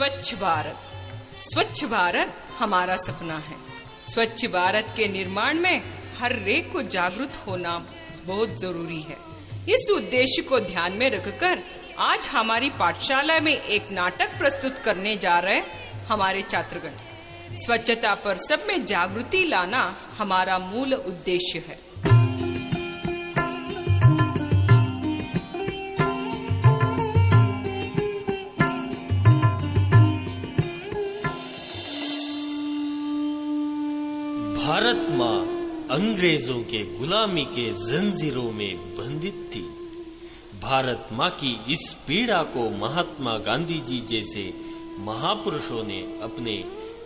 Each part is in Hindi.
स्वच्छ भारत। स्वच्छ भारत हमारा सपना है। स्वच्छ भारत के निर्माण में हर एक को जागरूक होना बहुत ज़रूरी है। इस उद्देश्य को ध्यान में रखकर आज हमारी पाठशाला में एक नाटक प्रस्तुत करने जा रहे हमारे छात्रगण। स्वच्छता पर सब में जागृति लाना हमारा मूल उद्देश्य है। भारत माँ अंग्रेज़ों के गुलामी के जंजीरों में बंधित थी। भारत माँ की इस पीड़ा को महात्मा गांधी जी जैसे महापुरुषों ने अपने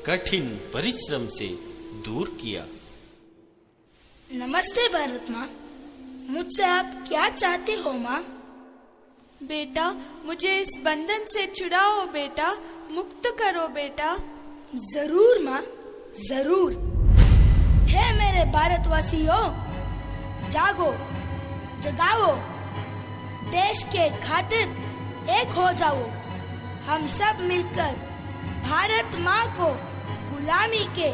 कठिन परिश्रम से दूर किया। नमस्ते भारत माँ। मुझसे आप क्या चाहते हो माँ? बेटा मुझे इस बंधन से छुड़ाओ बेटा मुक्त करो बेटा। ज़रूर माँ ज़रूर। भारतवासियों, जागो, जगाओ। देश के खातिर एक हो जाओ। हम सब मिलकर भारत माँ को गुलामी के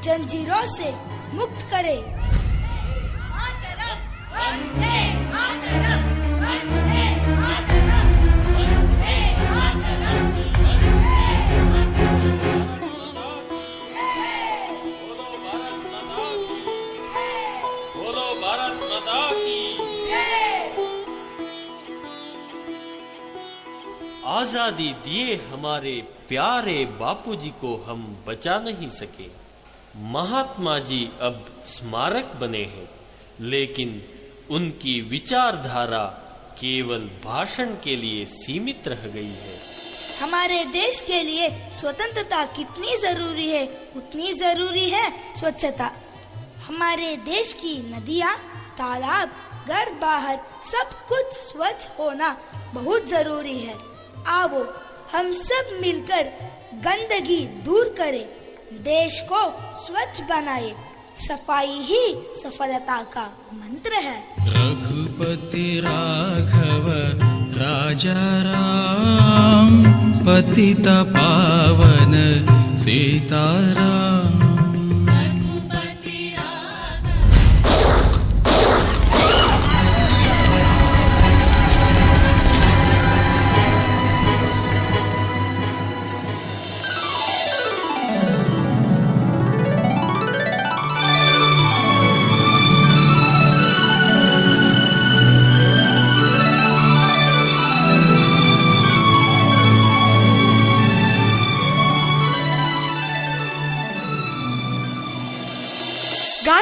जंजीरों से मुक्त करें। बोलो आज़ादी दिए हमारे प्यारे बापूजी को हम बचा नहीं सके। महात्मा जी अब स्मारक बने हैं, लेकिन उनकी विचारधारा केवल भाषण के लिए सीमित रह गई है। हमारे देश के लिए स्वतंत्रता कितनी ज़रूरी है, उतनी ज़रूरी है स्वच्छता। हमारे देश की नदियाँ, तालाब, घर बाहर सब कुछ स्वच्छ होना बहुत ज़रूरी है। आओ, हम सब मिलकर गंदगी दूर करें, देश को स्वच्छ बनाए। सफ़ाई ही सफलता का मंत्र है। रघुपति राघव, राजा राम, पतित पावन सीताराम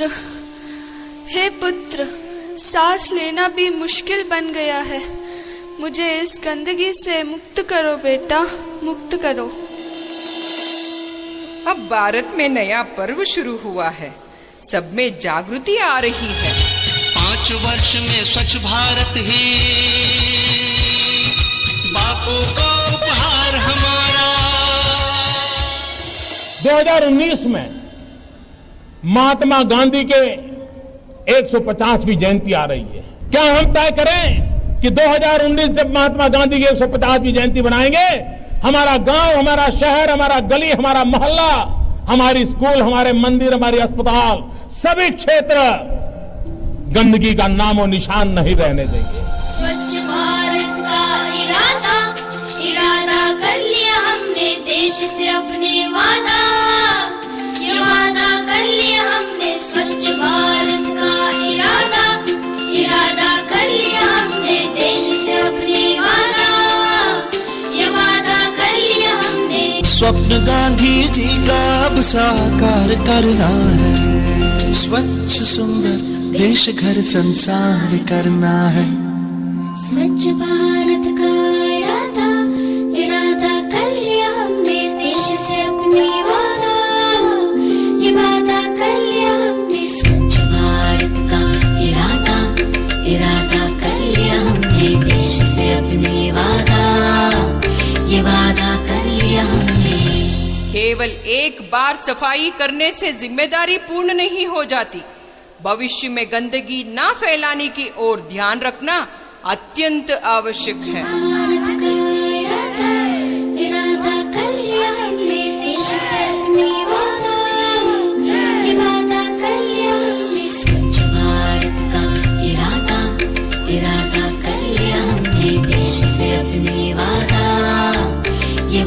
पुत्र हे पुत्र सांस लेना भी मुश्किल बन गया है। मुझे इस गंदगी से मुक्त करो बेटा मुक्त करो। अब भारत में नया पर्व शुरू हुआ है। सब में जागृति आ रही है। पाँच वर्ष में स्वच्छ भारत ही। बापू को उपहार हमारा। 2019 में महात्मा गांधी के 150वीं जयंती आ रही है। क्या हम तय करें कि 2019 जब महात्मा गांधी की 150वीं जयंती बनाएँगे हमारा गाँव, हमारा शहर, हमारा गली, हमारा मोहल्ला, हमारी स्कूल, हमारे मंदिर, हमारे अस्पताल, सभी क्षेत्र गंदगी का नामो निशान नहीं रहने देंगे। स्वच्छ भारत का इरादा इरादा कर लिया स्वप्न गांधी जी का अब साकार करना है। स्वच्छ सुंदर देश घर संसार करना है। स्वच्छ भारत का केवल एक बार सफ़ाई करने से ज़िम्मेदारी पूर्ण नहीं हो जाती। भविष्य में गंदगी ना फैलाने की ओर ध्यान रखना अत्यंत आवश्यक है। ये